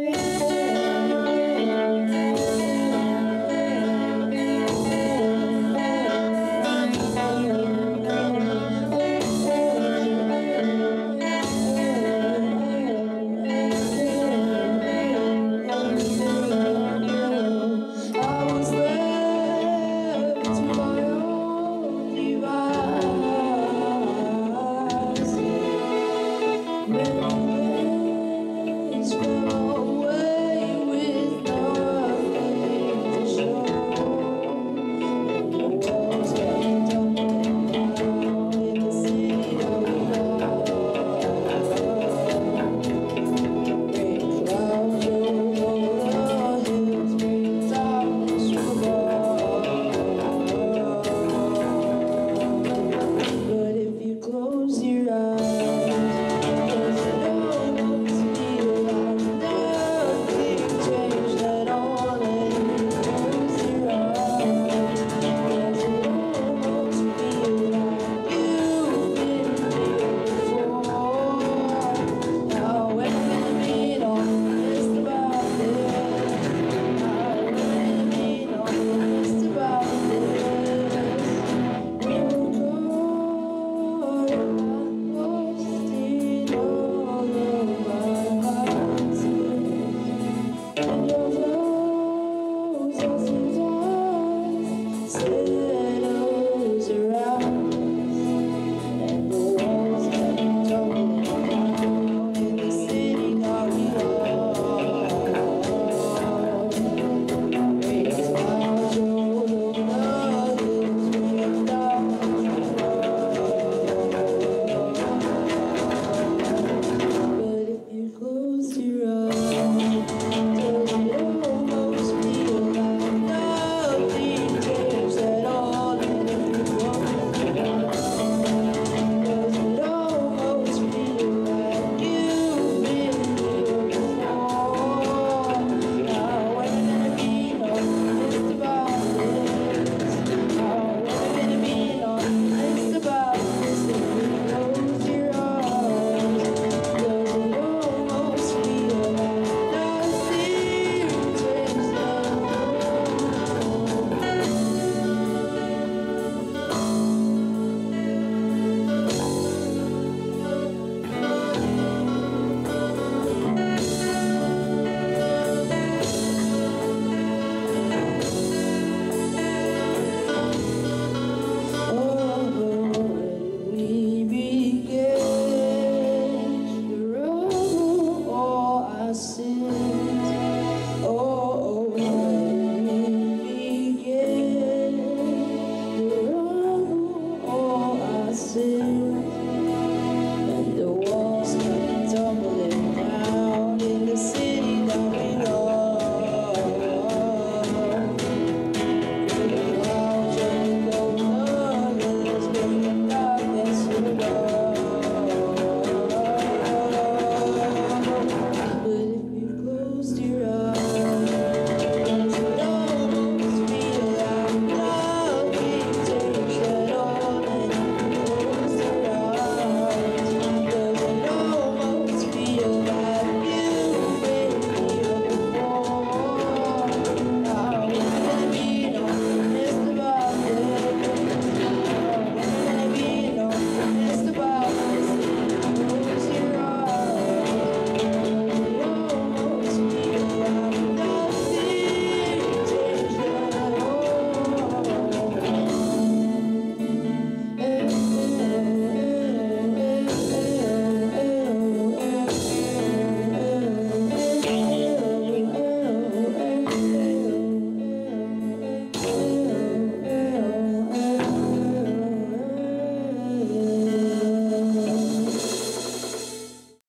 Música